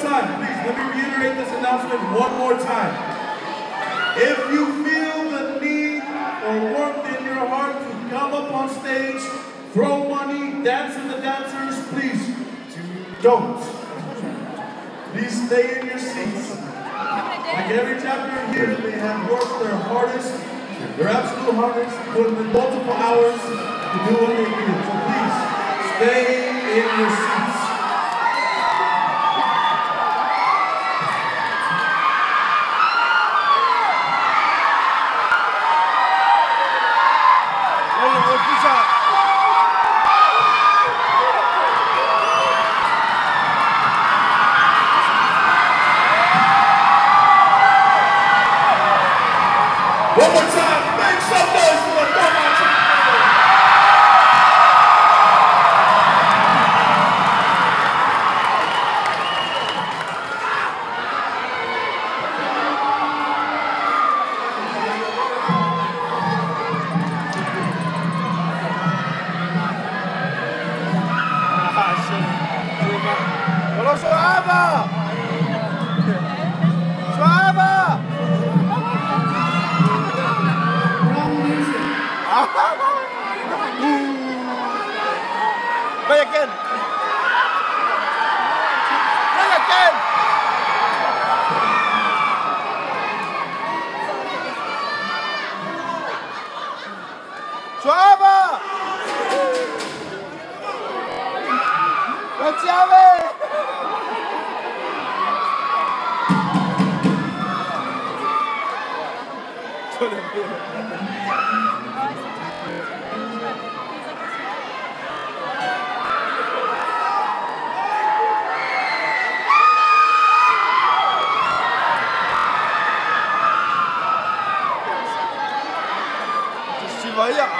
time, please, let me reiterate this announcement one more time. If you feel the need or warmth in your heart to come up on stage, throw money, dance with the dancers, please don't. Please stay in your seats. Like every chapter here, they have worked their hardest, their absolute hardest, put in multiple hours to do what they do. So please, stay in your seats. Sivaya Next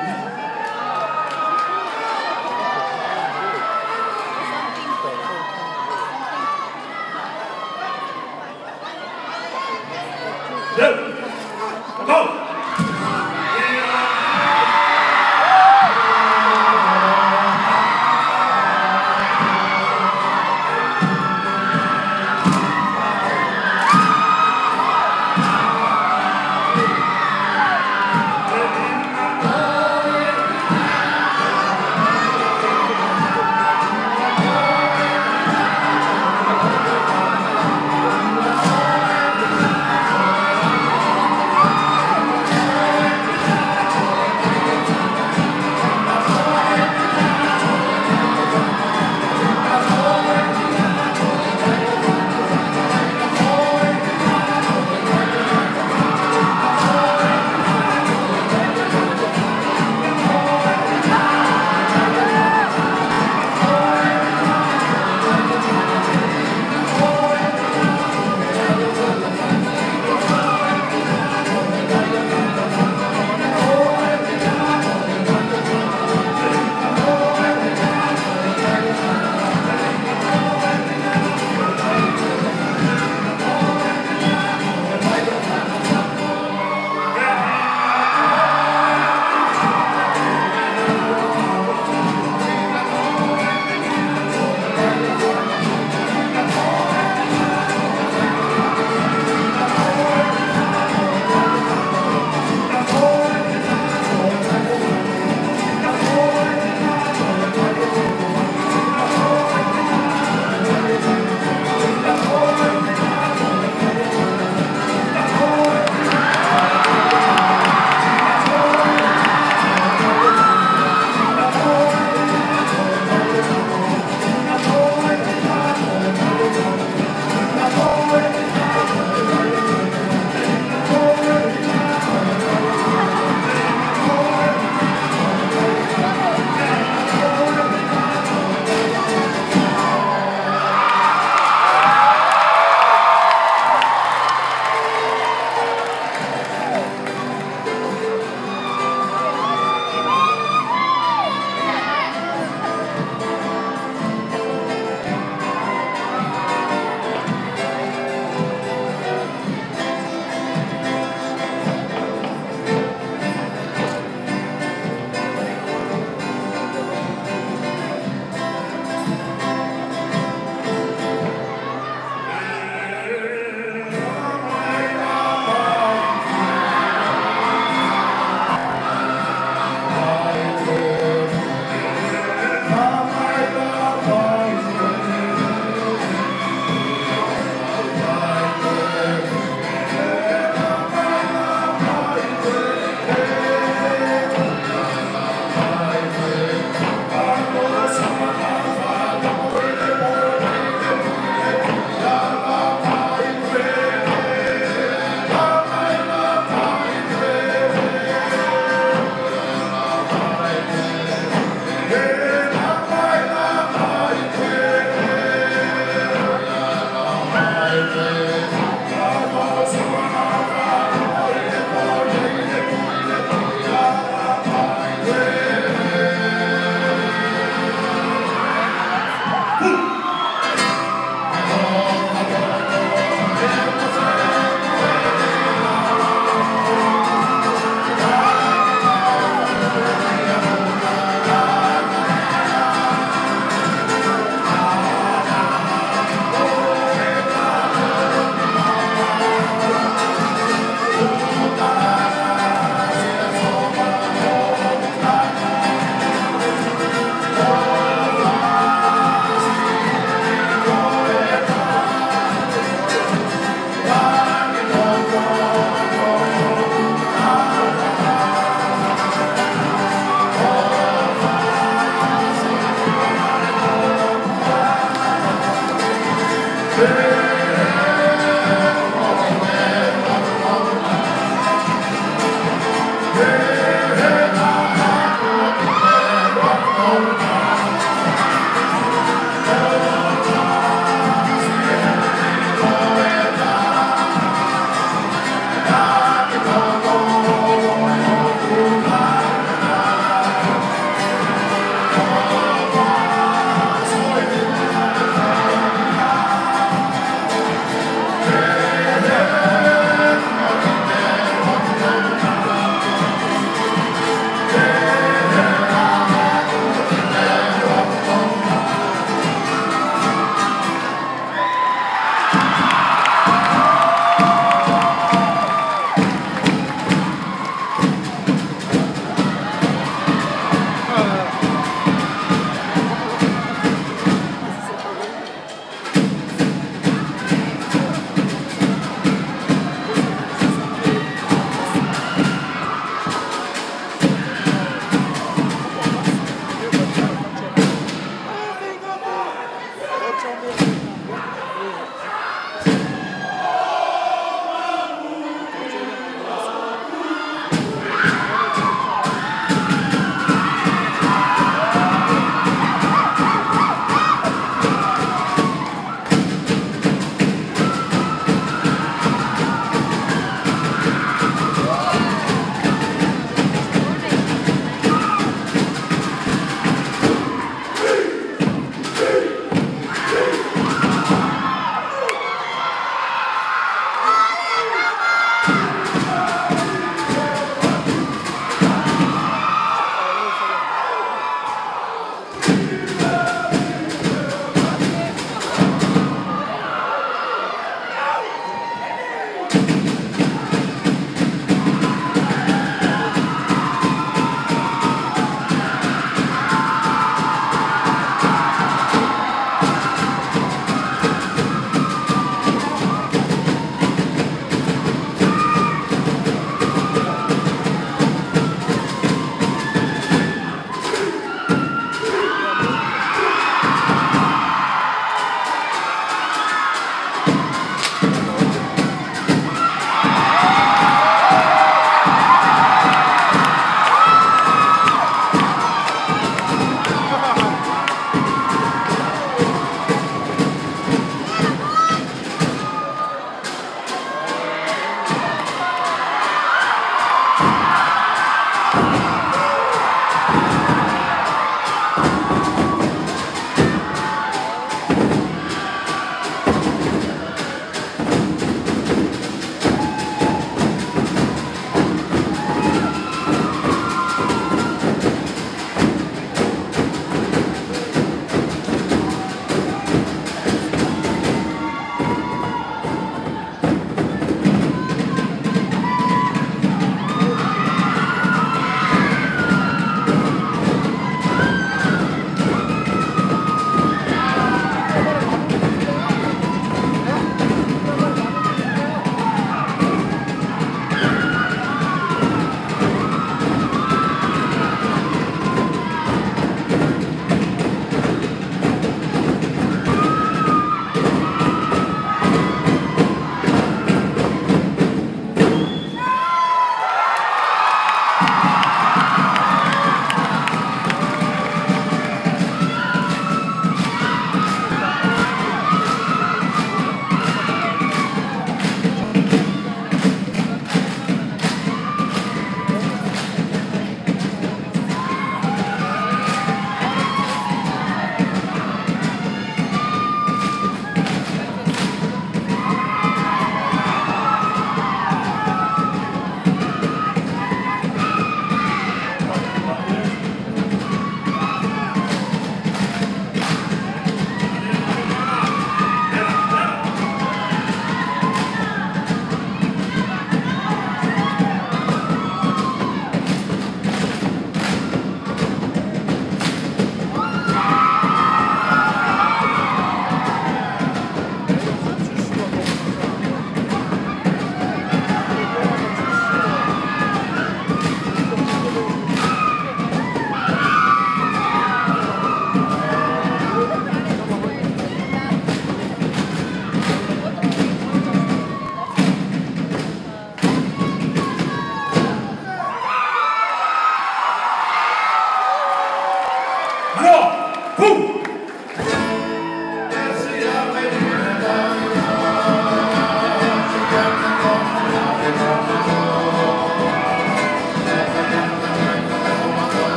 Yeah.